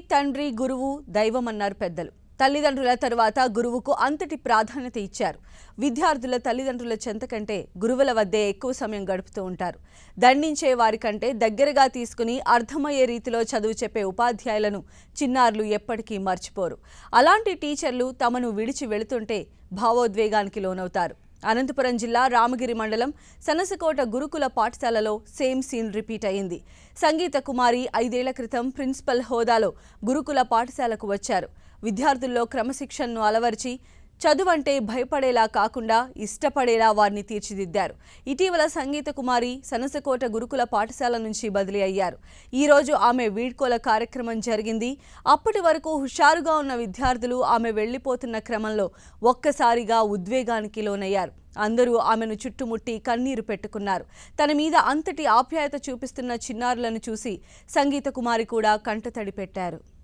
తండ్రి గురువు దైవం అన్నారు పెద్దలు. తల్లిదండ్రుల తరువాత గురువుకు అంతటి ప్రాధాన్యత ఇచ్చారు. విద్యార్థుల తల్లిదండ్రుల చెంత కంటే గురువుల వద్దే ఎక్కువ సమయం గడుపుతూ ఉంటారు. దండించే వారికంటే దగ్గరగా తీసుకుని అర్థమయ్యే రీతిలో చదువు చెప్పే ఉపాధ్యాయులను చిన్నారులు ఎప్పటికీ మర్చిపోరు. అలాంటి టీచర్లు తమను విడిచి వెళుతుంటే భావోద్వేగానికి లోనవుతారు. అనంతపురం జిల్లా రామగిరి మండలం సనసకోట గురుకుల పాఠశాలలో సేమ్ సీన్ రిపీట్ అయింది. సంగీత కుమారి ఐదేళ్ళ క్రితం ప్రిన్సిపల్ హోదాలో గురుకుల పాఠశాలకు వచ్చారు. విద్యార్థుల్లో క్రమశిక్షణను అలవర్చి చదువంటే భయపడేలా కాకుండా ఇష్టపడేలా వారిని తీర్చిదిద్దారు. ఇటీవల సంగీత కుమారి సనసకోట గురుకుల పాఠశాల నుంచి బదిలీ అయ్యారు. ఈరోజు ఆమె వీడ్కోల కార్యక్రమం జరిగింది. అప్పటి వరకు హుషారుగా ఉన్న విద్యార్థులు ఆమె వెళ్ళిపోతున్న క్రమంలో ఒక్కసారిగా ఉద్వేగానికి లోనయ్యారు. అందరూ ఆమెను చుట్టుముట్టి కన్నీరు పెట్టుకున్నారు. తన మీద అంతటి ఆప్యాయత చూపిస్తున్న చిన్నారులను చూసి సంగీత కుమారి కూడా కంటతడి పెట్టారు.